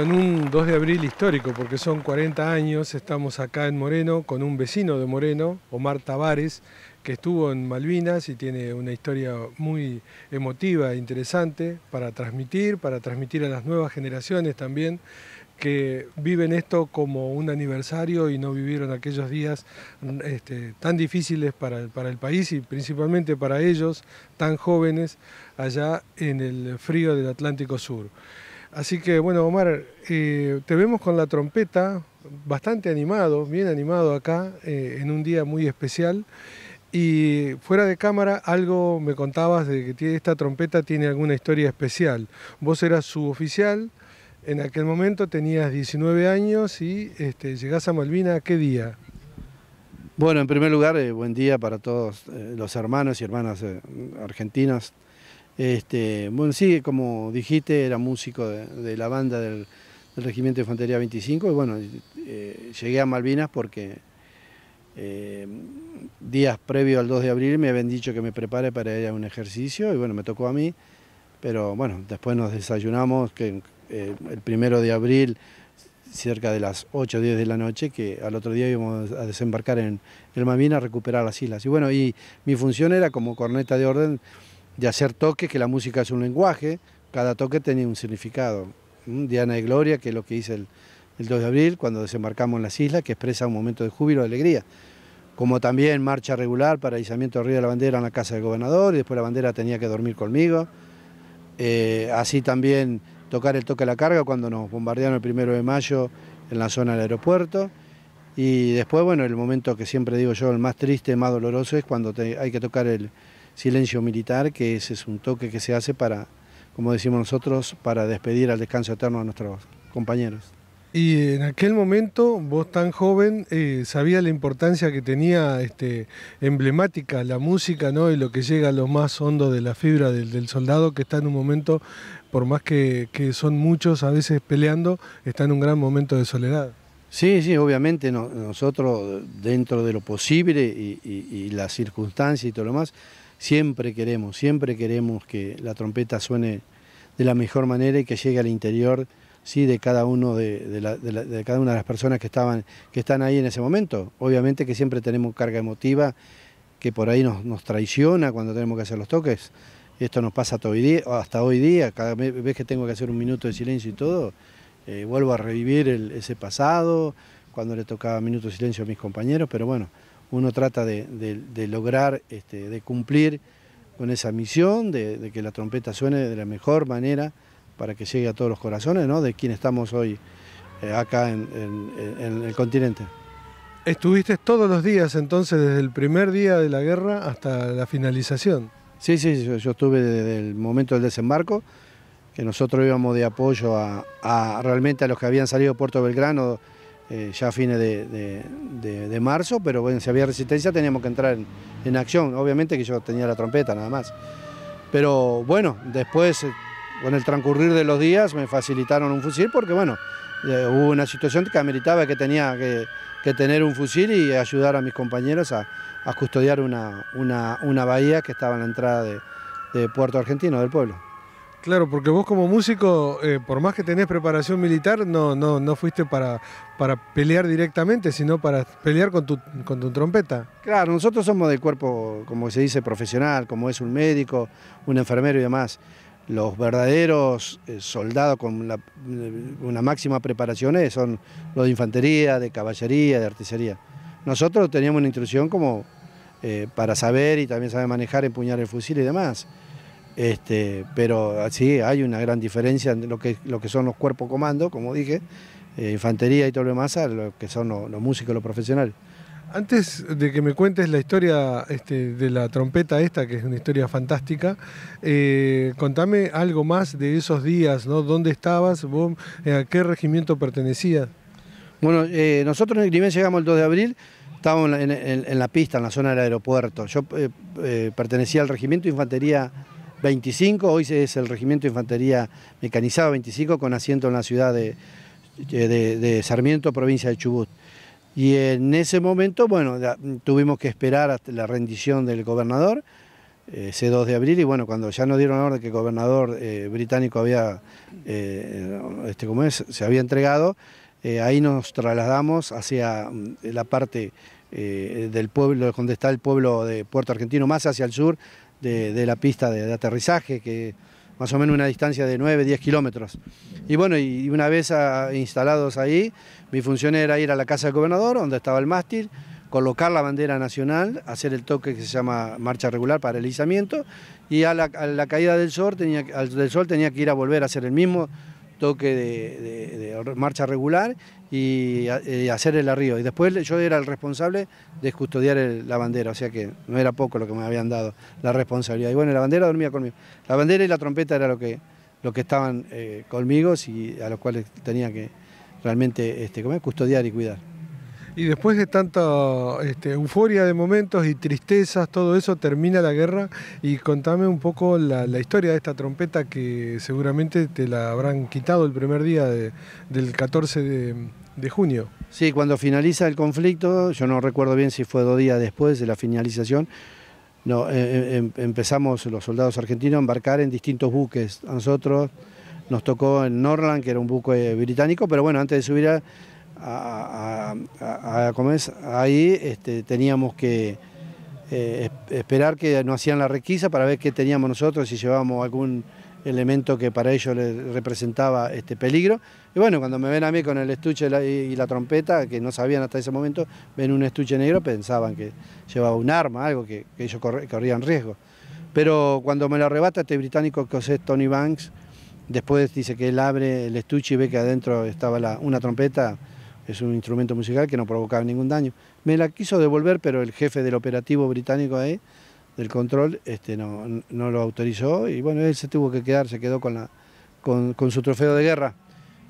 en un 2 de abril histórico, porque son 40 años, estamos acá en Moreno con un vecino de Moreno, Omar Tavares, que estuvo en Malvinas y tiene una historia muy emotiva e interesante para transmitir, para transmitir a las nuevas generaciones también que viven esto como un aniversario y no vivieron aquellos días este, tan difíciles para el país y principalmente para ellos, tan jóvenes, allá en el frío del Atlántico Sur. Así que bueno, Omar, eh, te vemos con la trompeta, bastante animado, bien animado acá, eh, en un día muy especial. Y fuera de cámara, algo me contabas de que esta trompeta tiene alguna historia especial. Vos eras su oficial, en aquel momento tenías 19 años y este, llegás a Malvina, ¿qué día? Bueno, en primer lugar, eh, buen día para todos los hermanos y hermanas argentinas este, bueno, sí, como dijiste, era músico de, la banda del, Regimiento de Infantería 25 y bueno, eh, llegué a Malvinas porque eh, días previos al 2 de abril me habían dicho que me prepare para ir a un ejercicio y bueno, me tocó a mí, pero bueno, después nos desayunamos que eh, el primero de abril cerca de las 8 o 10 de la noche, que al otro día íbamos a desembarcar en el Malvinas a recuperar las islas. Y bueno, y mi función era como corneta de orden de hacer toques, que la música es un lenguaje, cada toque tenía un significado. Diana de Gloria, que es lo que hice el, 2 de abril, cuando desembarcamos en las islas, que expresa un momento de júbilo, de alegría. Como también marcha regular para izamiento arriba de la bandera en la casa del gobernador, y después la bandera tenía que dormir conmigo. Eh, así también tocar el toque a la carga cuando nos bombardearon el primero de mayo en la zona del aeropuerto. Y después, bueno, el momento que siempre digo yo, el más triste, más doloroso, es cuando hay que tocar el, silencio militar, que ese es un toque que se hace para, como decimos nosotros, para despedir al descanso eterno a nuestros compañeros. Y en aquel momento, vos tan joven, eh, sabías la importancia que tenía este, emblemática la música ¿no? y lo que llega a lo más hondo de la fibra del, soldado que está en un momento, por más que, son muchos a veces peleando, está en un gran momento de soledad. Sí, sí, obviamente nosotros dentro de lo posible y, y las circunstancias y todo lo más, siempre queremos, siempre queremos que la trompeta suene de la mejor manera y que llegue al interior sí, de cada uno de, cada una de las personas que estaban, que están ahí en ese momento. Obviamente que siempre tenemos carga emotiva que por ahí nos, traiciona cuando tenemos que hacer los toques. Esto nos pasa hasta hoy día, hasta hoy día, cada vez que tengo que hacer un minuto de silencio y todo, eh, vuelvo a revivir ese pasado, cuando le tocaba minuto de silencio a mis compañeros, pero bueno, uno trata de, lograr, este, de cumplir con esa misión, de, que la trompeta suene de la mejor manera para que llegue a todos los corazones ¿no? de quienes estamos hoy eh, acá en, el continente. ¿Estuviste todos los días entonces, desde el primer día de la guerra hasta la finalización? Sí, sí, yo, estuve desde el momento del desembarco, que nosotros íbamos de apoyo a, realmente a los que habían salido de Puerto Belgrano eh, ya a fines de, marzo, pero bueno, si había resistencia teníamos que entrar en, acción. Obviamente que yo tenía la trompeta nada más. Pero bueno, después, eh, con el transcurrir de los días, me facilitaron un fusil porque bueno, eh, hubo una situación que ameritaba que tenía que, tener un fusil y ayudar a mis compañeros a, custodiar una, una, bahía que estaba en la entrada de Puerto Argentino, del pueblo. Claro, porque vos como músico, eh, por más que tenés preparación militar, no, no, no fuiste para, para pelear directamente, sino para pelear con tu, con tu trompeta. Claro, nosotros somos del cuerpo, como se dice, profesional, como es un médico, un enfermero y demás. Los verdaderos eh, soldados con una máxima preparación son los de infantería, de caballería, de artillería. Nosotros teníamos una instrucción como eh, para saber y también saber manejar, empuñar el fusil y demás. Este, pero sí, hay una gran diferencia en lo que, lo que son los cuerpos comando, como dije, eh, infantería y todo lo demás, a lo que son los, músicos, los profesionales. Antes de que me cuentes la historia este, de la trompeta esta, que es una historia fantástica, eh, contame algo más de esos días, ¿no? ¿Dónde estabas? ¿Vos, eh, ¿A qué regimiento pertenecías? Bueno, nosotros en el crimen llegamos el 2 de abril, estábamos en, la pista, en la zona del aeropuerto. Yo pertenecía al regimiento de infantería 25, hoy es el Regimiento de Infantería Mecanizado 25 con asiento en la ciudad de, Sarmiento, provincia de Chubut. Y en ese momento, bueno, tuvimos que esperar hasta la rendición del gobernador, ese 2 de abril y bueno, cuando ya nos dieron la orden que el gobernador eh, británico había, eh, este, como es, se había entregado, eh, ahí nos trasladamos hacia mm, la parte del pueblo, donde está el pueblo de Puerto Argentino, más hacia el sur de, la pista de, aterrizaje, que más o menos una distancia de 9, 10 kilómetros. Y bueno, y una vez ah, instalados ahí, mi función era ir a la casa del gobernador, donde estaba el mástil, colocar la bandera nacional, hacer el toque que se llama marcha regular para el izamiento y a la, caída del sol, tenía, del sol tenía que ir a volver a hacer el mismo toque de, marcha regular y, hacer el arribo. Y después yo era el responsable de custodiar la bandera, o sea que no era poco lo que me habían dado, la responsabilidad. Y bueno, la bandera dormía conmigo. La bandera y la trompeta era lo que, lo que estaban eh, conmigo y a los cuales tenía que realmente este, custodiar y cuidar. Y después de tanta este, euforia de momentos y tristezas, todo eso, termina la guerra y contame un poco la, historia de esta trompeta que seguramente te la habrán quitado el primer día del 14 de, junio. Sí, cuando finaliza el conflicto, yo no recuerdo bien si fue dos días después de la finalización, eh, eh, em, empezamos los soldados argentinos a embarcar en distintos buques. A nosotros nos tocó en Norland, que era un buque británico, pero bueno, antes de subir a a, ahí este, teníamos que eh, esperar que nos hacían la requisa para ver qué teníamos nosotros, si llevábamos algún elemento que para ellos les representaba este peligro. Y bueno, cuando me ven a mí con el estuche y la trompeta, que no sabían hasta ese momento, ven un estuche negro, pensaban que llevaba un arma, algo que, ellos corrían riesgo. Pero cuando me lo arrebata este británico que es Tony Banks, después dice que él abre el estuche y ve que adentro estaba una trompeta, es un instrumento musical que no provocaba ningún daño. Me la quiso devolver, pero el jefe del operativo británico ahí, del control, este, no, no lo autorizó y bueno, él se tuvo que quedar, se quedó con, la, con, su trofeo de guerra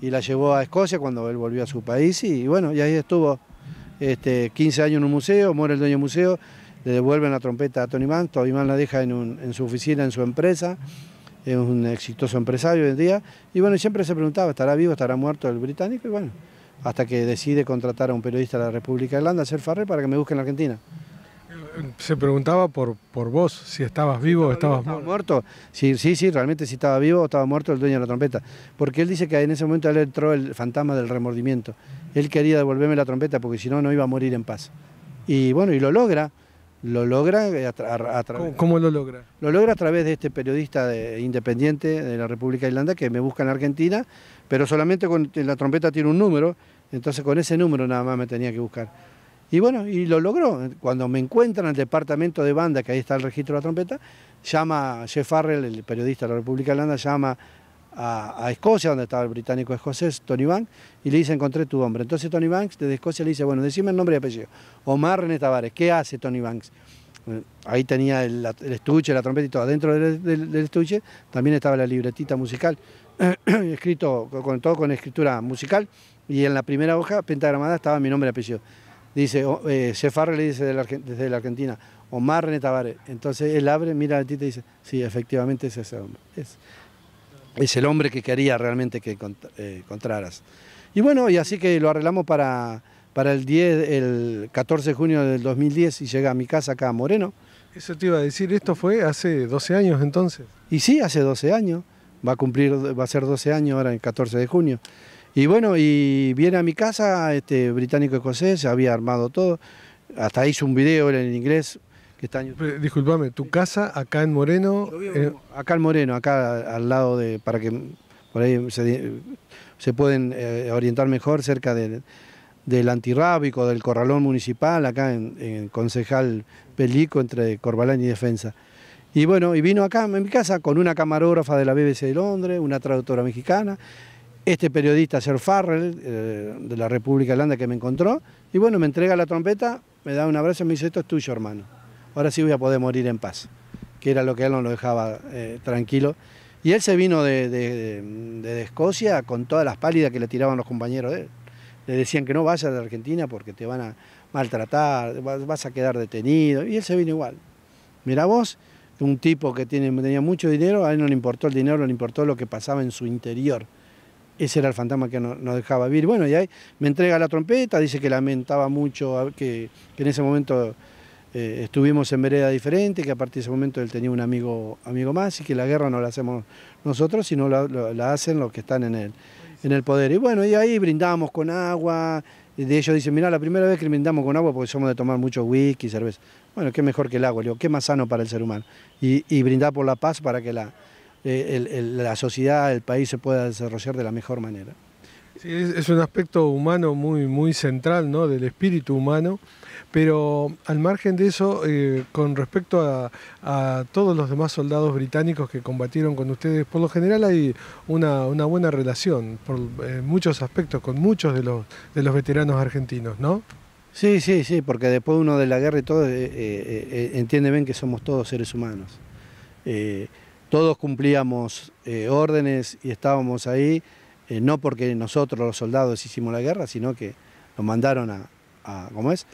y la llevó a Escocia cuando él volvió a su país y, bueno, y ahí estuvo este, 15 años en un museo, muere el dueño del museo, le devuelven la trompeta a Tony Mann, Tony Mann la deja en, en su oficina, en su empresa, es un exitoso empresario hoy en día, y bueno, siempre se preguntaba, ¿estará vivo, estará muerto el británico? Y bueno, hasta que decide contratar a un periodista de la República de Irlanda, Ser Farrell, para que me busque en Argentina. Se preguntaba por, por vos, si estabas vivo o estabas muerto. Sí, sí, sí, realmente si estaba vivo o estaba muerto el dueño de la trompeta. Porque él dice que en ese momento él entró el fantasma del remordimiento. Él quería devolverme la trompeta porque si no, no iba a morir en paz. Y bueno, y lo logra. Lo logra a, ¿Cómo, ¿Cómo, lo logra? Lo logra a través de este periodista independiente de la República de Irlanda que me busca en Argentina, pero solamente con la trompeta tiene un número entonces con ese número nada más me tenía que buscar. Y bueno, y lo logró. Cuando me encuentran en el departamento de banda, que ahí está el registro de la trompeta, llama Jeff Farrell, el periodista de la República Irlanda, llama a, Escocia, donde estaba el británico escocés, Tony Banks, y le dice, encontré tu hombre. Entonces Tony Banks desde Escocia le dice, bueno, decime el nombre y apellido. Omar René Tavares, ¿qué hace Tony Banks? Ahí tenía el, estuche, la trompeta y todo. Dentro del, estuche también estaba la libretita musical, escrito con todo con escritura musical y en la primera hoja pentagramada estaba mi nombre y apellido. Dice, oh, eh, le dice desde la Argentina, Omar René Tavares. Entonces él abre, mira a ti y dice, sí, efectivamente es ese hombre. Es, es el hombre que quería realmente que eh, encontraras. Y bueno, y así que lo arreglamos para, para el, 10, el 14 de junio del 2010 y llega a mi casa acá a Moreno. Eso te iba a decir, esto fue hace 12 años entonces. Y sí, hace 12 años. Va a cumplir, va a ser 12 años ahora el 14 de junio. Y bueno, y viene a mi casa, este británico escocés, había armado todo, hasta hizo un video en inglés que Disculpame, ¿tu casa acá en Moreno? Eh, acá en Moreno, acá al lado de, para que por ahí se, pueden eh, orientar mejor cerca del antirrábico, del corralón municipal, acá en, Concejal Pelico, entre Corbalán y Defensa. Y bueno, y vino acá en mi casa con una camarógrafa de la BBC de Londres, una traductora mexicana, este periodista, Sir Farrell, eh, de la República Irlanda, que me encontró, y bueno, me entrega la trompeta, me da un abrazo y me dice, esto es tuyo, hermano. Ahora sí voy a poder morir en paz, que era lo que él no lo dejaba eh, tranquilo. Y él se vino de, Escocia con todas las pálidas que le tiraban los compañeros de él. Le decían que no vayas de Argentina porque te van a maltratar, vas a quedar detenido. Y él se vino igual. Mira vos, un tipo que tenía mucho dinero, a él no le importó el dinero, le importó lo que pasaba en su interior ese era el fantasma que nos, dejaba vivir. Bueno, y ahí me entrega la trompeta, dice que lamentaba mucho que, en ese momento eh, estuvimos en vereda diferente, que a partir de ese momento él tenía un amigo, amigo más y que la guerra no la hacemos nosotros, sino la, hacen los que están en el, en el poder. Y bueno, y ahí brindamos con agua, de ellos dicen, mira, la primera vez que brindamos con agua porque somos de tomar mucho whisky, cerveza. Bueno, qué mejor que el agua, digo, qué más sano para el ser humano. Y, brindar por la paz para que la, eh, la sociedad, el país se pueda desarrollar de la mejor manera. Sí, es, un aspecto humano muy, muy central, ¿no? Del espíritu humano. Pero al margen de eso, eh, con respecto a, todos los demás soldados británicos que combatieron con ustedes, por lo general hay una, buena relación, por muchos aspectos, con muchos de los, de los veteranos argentinos, ¿no? Sí, sí, sí, porque después uno de la guerra y todo eh, eh, entiende bien que somos todos seres humanos. todos cumplíamos órdenes y estábamos ahí eh, no porque nosotros los soldados hicimos la guerra, sino que nos mandaron a, ¿cómo es?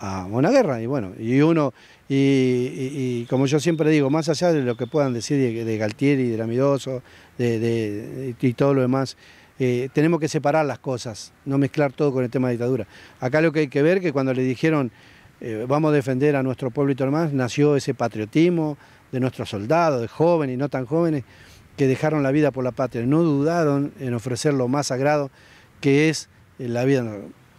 a una guerra y bueno, y uno, y, como yo siempre digo, más allá de lo que puedan decir de, Galtieri, de Ramidoso, de, y todo lo demás, eh, tenemos que separar las cosas, no mezclar todo con el tema de dictadura. Acá lo que hay que ver que cuando le dijeron eh, vamos a defender a nuestro pueblo y todo demás, nació ese patriotismo de nuestros soldados, de jóvenes y no tan jóvenes, que dejaron la vida por la patria, no dudaron en ofrecer lo más sagrado que es la vida.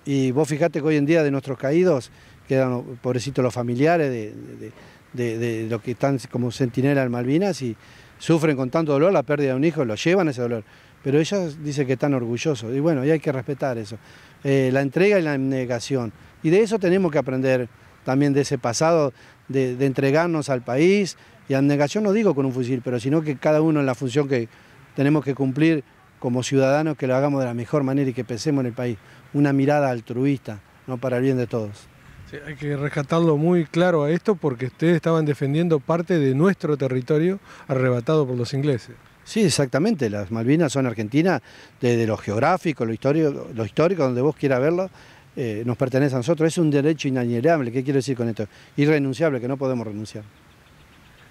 Y vos fijate que hoy en día de nuestros caídos quedan pobrecitos los familiares de, de, los que están como centinela en Malvinas y sufren con tanto dolor la pérdida de un hijo, lo llevan ese dolor. Pero ellos dicen que están orgullosos y bueno, y hay que respetar eso. Eh, la entrega y la negación. Y de eso tenemos que aprender también de ese pasado, de, de entregarnos al país, y abnegación no digo con un fusil, pero sino que cada uno en la función que tenemos que cumplir como ciudadanos, que lo hagamos de la mejor manera y que pensemos en el país. Una mirada altruista, no para el bien de todos. hay que rescatarlo muy claro a esto porque ustedes estaban defendiendo parte de nuestro territorio arrebatado por los ingleses. Sí, exactamente. Las Malvinas son Argentina, desde lo geográfico, lo histórico, lo histórico donde vos quieras verlo, eh, nos pertenece a nosotros. Es un derecho inalienable. ¿Qué quiero decir con esto? Irrenunciable, que no podemos renunciar.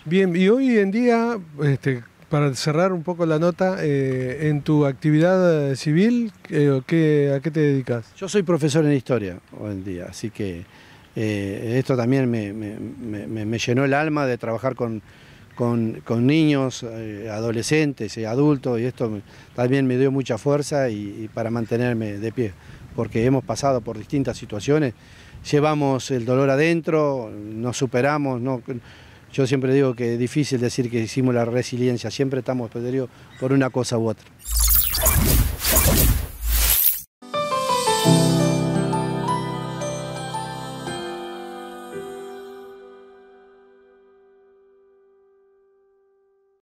Bien, y hoy en día, este, para cerrar un poco la nota, eh, en tu actividad civil, eh, ¿a qué te dedicas? Yo soy profesor en historia hoy en día, así que eh, esto también me, llenó el alma de trabajar con, niños, adolescentes y adultos, y esto también me dio mucha fuerza y, para mantenerme de pie, porque hemos pasado por distintas situaciones, llevamos el dolor adentro, nos superamos, no yo siempre digo que es difícil decir que hicimos la resiliencia, siempre estamos, por una cosa u otra.